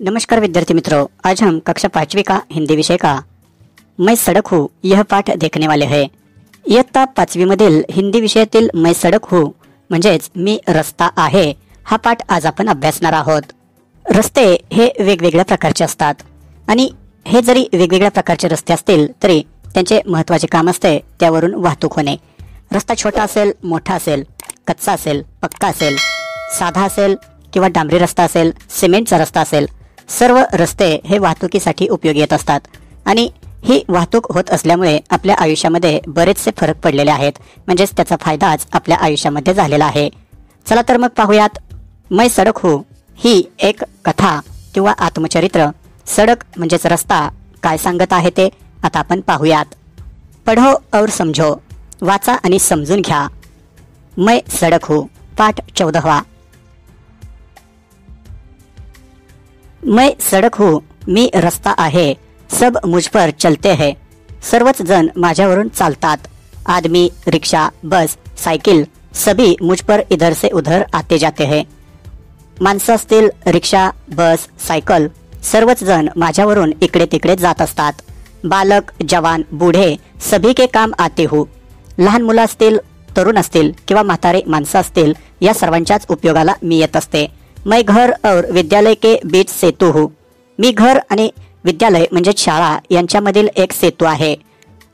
नमस्कार विद्यार्थी मित्रों आज हम कक्षा पांचवी का हिंदी विषय का मैं सड़क हूँ यह पाठ देखने वाले है। इयत्ता पाचवी मधील हिंदी विषयातील मैं सडक हूँ म्हणजेच मी रस्ता आहे हा पाठ आज आपण अभ्यासणार आहोत. रस्ते हे वेगवेगळ्या प्रकारचे असतात आणि हे जरी वेगवेगळ्या प्रकारचे रस्ते असतील तरी त्यांचे महत्त्वाचे काम असते त्यावरून वाहतूक होणे. रस्ता छोटा असेल मोठा असेल कच्चा असेल पक्का असेल साधा असेल किंवा डांबरी रस्ता असेल सिमेंटचा रस्ता असेल सर्व रस्ते हे वाहतुकीसाठी उपयोगी येत असतात. आणि ही वाहतूक होत असल्यामुळे आपल्या आयुष्यामध्ये बरेचसे फरक पडलेले आहेत. म्हणजेच त्याचा फायदाच आपल्या आयुष्यामध्ये झालेला आहे. चला तर मग पाहूयात मै सडक हो. ही एक कथा किंवा आत्मचरित्र. सडक म्हणजेच रस्ता काय सांगत आहे ते आता आपण पाहूयात. पढो और समझो. वाचा आणि समजून घ्या. मै सडक हो. पाठ चौदहवा मैं सडक हूँ मी रस्ता आहे सब मुझ पर चलते है. सर्वच जण माझ्यावरून चालतात. आदमी रिक्शा बस सायकल सभी मुझ पर इधर से उधर आते जाते है. माणसं असतील रिक्षा बस सायकल सर्वच जण माझ्यावरून इकडे तिकडे जात असतात. बालक जवान बूढ़े सभी के काम आते हो. लहान मुलं असतील तरुण असतील किंवा म्हातारे माणसं असतील या सर्वांच्याच उपयोगाला मी येत असते. मैं घर और विद्यालय के बीच सेतू हूँ। मी घर आणि विद्यालय म्हणजे शाळा यांच्यामधील एक सेतू आहे।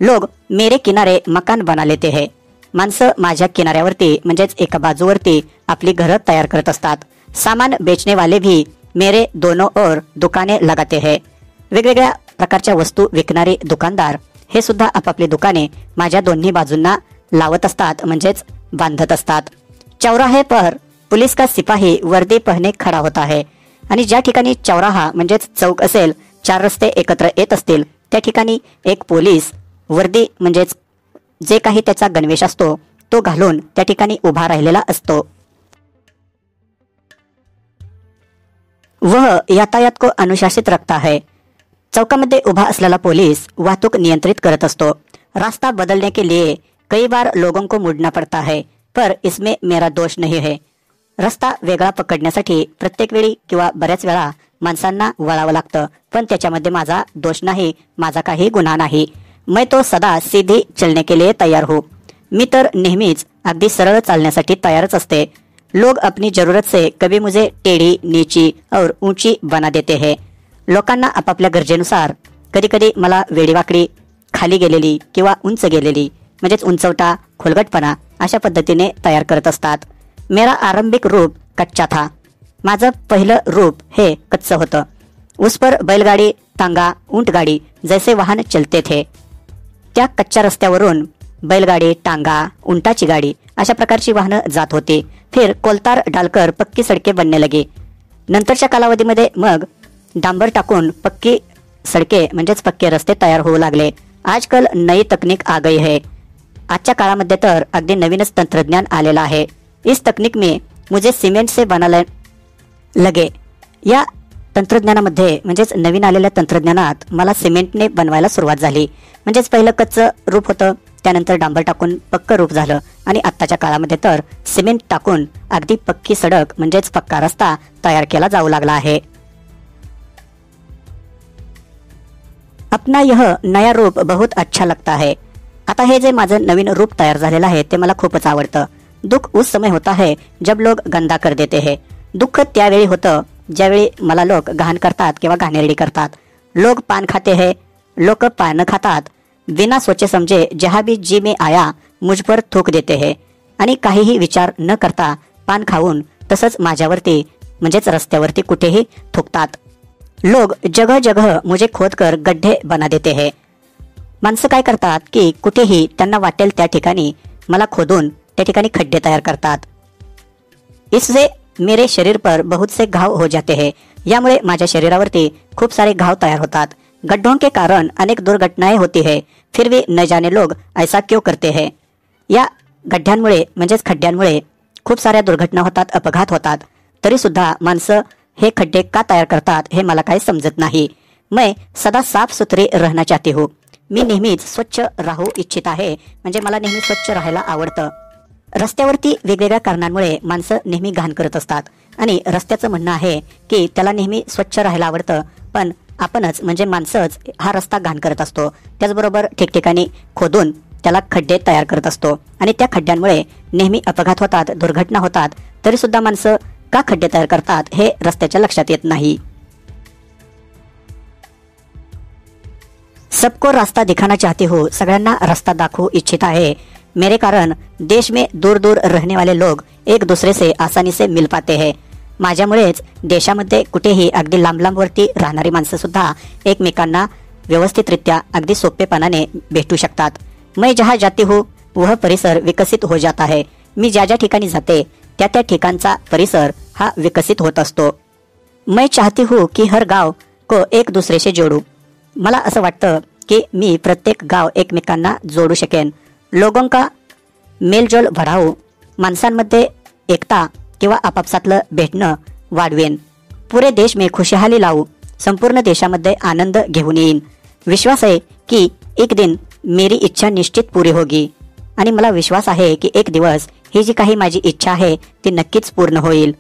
लोग मेरे किनारे मकान बना लेते है। माणसं माझ्या किनाऱ्यावरती म्हणजेच एका बाजूवरती आपली घरं तयार करत असतात। सामान बेचनेवाले भी मेरे दोनों ओर दुकाने लगाते है। वेगवेगळ्या प्रकारच्या वस्तू विकणारे दुकानदार हे सुद्धा आपापली दुकाने माझ्या दोन्ही बाजूंना लावत असतात म्हणजेच बांधत असतात। चौराहे पर पुलिस का सिपाही वर्दी पहने खडा होता आहे. आणि ज्या ठिकाणी चौराहा म्हणजेच चौक असेल चार रस्ते एकत्र येत असतील त्या ठिकाणी एक पोलीस वर्दी म्हणजेच जे काही त्याचा गणवेश असतो तो घालून त्या ठिकाणी उभा राहिलेला असतो. वह यातायात को अनुशासित रखता है. चौकामध्ये उभा असलेला पोलीस वाहतूक नियंत्रित करत असतो. रास्ता बदलने के लिए कई बार लोगों को मुड़ना पड़ता है पर इसमें मेरा दोष नहीं है. रस्ता वेगळा पकडण्यासाठी प्रत्येक वेळी किंवा बऱ्याच वेळा माणसांना वळावं लागतं. पण त्याच्यामध्ये माझा दोष नाही माझा काही गुन्हा नाही. मैं तो सदा सीधी चलने के लिए तयार हो. मी तर नेहमीच अगदी सरळ चालण्यासाठी तयारच असते. लोग अपनी जरूरत से कभी मुझे टेढ़ी नीची और ऊंची बना देते हैं. लोकांना आपापल्या गरजेनुसार कधी कधी मला वेडीवाकडी खाली गेलेली किंवा उंच गेलेली म्हणजेच उंचवटा खोलगटपणा अशा पद्धतीने तयार करत असतात. मेरा आरंभिक रूप कच्चा था. माझं पहिलं रूप हे कच्चं होतं. उस पर बैलगाडी टांगा उंटगाडी जैसे वाहन चलते थे. त्या कच्च्या रस्त्यावरून बैलगाडी टांगा उंटाची गाडी अशा प्रकारची वाहनं जात होती. फिर कोलतार डालकर पक्की सडके बनने लगे. नंतरच्या कालावधीमध्ये मग डांबर टाकून पक्की सडके म्हणजेच पक्के रस्ते तयार होऊ लागले. आजकाल नई तकनीक आ गई है. आजच्या काळामध्ये तर अगदी नवीनच तंत्रज्ञान आलेलं आहे. इस तकनीक में मुझे सिमेंट से बनायला लगे। या तंत्रज्ञानामध्ये म्हणजेच नवीन आलेल्या तंत्रज्ञानात मला सिमेंटने बनवायला सुरुवात झाली. म्हणजेच पहिलं कच्चं रूप होतं त्यानंतर डांबर टाकून पक्क रूप झालं. आणि आत्ताच्या काळामध्ये तर सिमेंट टाकून अगदी पक्की सडक म्हणजेच पक्का रस्ता तयार केला जाऊ लागला आहे. अपना यह नया रूप बहुत अच्छा लगता है. आता हे जे माझं नवीन रूप तयार झालेलं आहे ते मला खूपच आवडतं. दुःख उस समय होता है जब लोग गंदा कर देते हैं। दुःख त्यावेळी होतं ज्यावेळी मला लोक घाण करतात किंवा घाणेरडी करतात। लोग पान खाते हैं लोक पान खातात। बिना सोचे समजे जहा भी जी में आया मुझ पर थूक देते हैं। आणि काहीही विचार न करता पान खाऊन तसंच माझ्यावरती म्हणजेच रस्त्यावरती कुठेही थुकतात। लोग जगह जगह मुझे खोदकर गड्ढे बना देते हैं। माणसं काय करतात की कुठेही त्यांना वाटेल त्या ठिकाणी मला खोदून त्या ठिकाणी खड्डे तयार करतात. इससे मेरे शरीर पर बहुत से घाव हो जाते हैं. यामुळे माझ्या शरीरावरती खूप सारे घाव तयार होतात. गड्ढों के कारण अनेक दुर्घटनाएं होती है. फिर भी न जाने लोग ऐसा क्यों करते हैं? या गड्ढ्यांमुळे म्हणजेच खड्ड्यांमुळे खूप साऱ्या दुर्घटना होतात अपघात होतात. तरी सुद्धा माणसं हे खड्डे का तयार करतात हे मला काही समजत नाही. मैं सदा साफ सुथरे रहना चाहते हो. मी नेहमीच स्वच्छ राहू इच्छित आहे. म्हणजे मला नेहमी स्वच्छ राहायला आवडतं. रस्त्यावरती वेगवेगळ्या कारणांमुळे माणसं नेहमी घाण करत असतात. आणि रस्त्याचं म्हणणं आहे की त्याला नेहमी स्वच्छ राहायला आवडतं पण आपणच म्हणजे माणसंच हा रस्ता घाण करत असतो. त्याचबरोबर ठिकठिकाणी खोदून त्याला खड्डे तयार करत असतो. आणि त्या खड्ड्यांमुळे नेहमी अपघात होतात दुर्घटना होतात तरी सुद्धा माणसं का खड्डे तयार करतात हे रस्त्याच्या लक्षात येत नाही. सबको रास्ता दिखाना चाहते हो सगळ्यांना रस्ता दाखवू इच्छित आहे. मेरे कारण देश में दूर दूर रहने वाले लोग एक दूसरे से आसानी से मिल पाते हैं। माझ्यामुळेच देशामध्ये कुठेही अगदी लांब लांबवरती राहणारी माणसं सुद्धा एकमेकांना व्यवस्थितरित्या अगदी सोपेपणाने भेटू शकतात. मैं जहाँ जाती हूँ वह परिसर विकसित हो जाता है. मी ज्या ज्या ठिकाणी जाते त्या त्या ठिकाणचा परिसर हा विकसित होत असतो. मैं चाहती हूँ की हर गाव को एक दुसरेशी जोडू. मला असं वाटतं की मी प्रत्येक गाव एकमेकांना जोडू शकेन. लोगों का मेलजोल भरावू माणसांमध्ये एकता किंवा आपापसातलं भेटणं वाढवेन. पुरे देश में खुशहाली लावू संपूर्ण देशामध्ये आनंद घेऊन येईन. विश्वास आहे की एक दिन मेरी इच्छा निश्चित पुरी होगी. आणि मला विश्वास आहे की एक दिवस ही जी काही माझी इच्छा आहे ती नक्कीच पूर्ण होईल.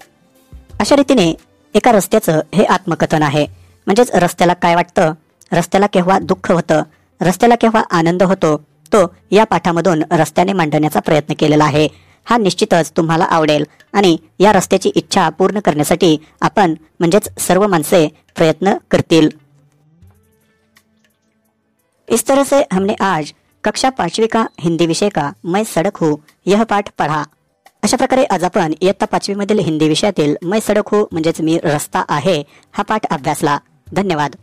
अशा रीतीने एका रस्त्याचं हे आत्मकथन आहे. म्हणजेच रस्त्याला काय वाटतं? रस्त्याला केव्हा दुःख होतं? रस्त्याला केव्हा आनंद होतो? तो या पाठामधून रस्त्याने मांडण्याचा प्रयत्न केलेला आहे. हा निश्चितच तुम्हाला आवडेल आणि या रस्त्याची इच्छा पूर्ण करण्यासाठी आपण म्हणजेच सर्व माणसे प्रयत्न करतील. इस तरह से हमने आज कक्षा पाचवी का हिंदी विषय का मैं सडक हूँ यह पाठ पढ़ा. अशा प्रकारे आज आपण इयत्ता पाचवीमधील हिंदी विषयातील मैं सडक हूँ म्हणजेच मी रस्ता आहे हा पाठ अभ्यासला. धन्यवाद.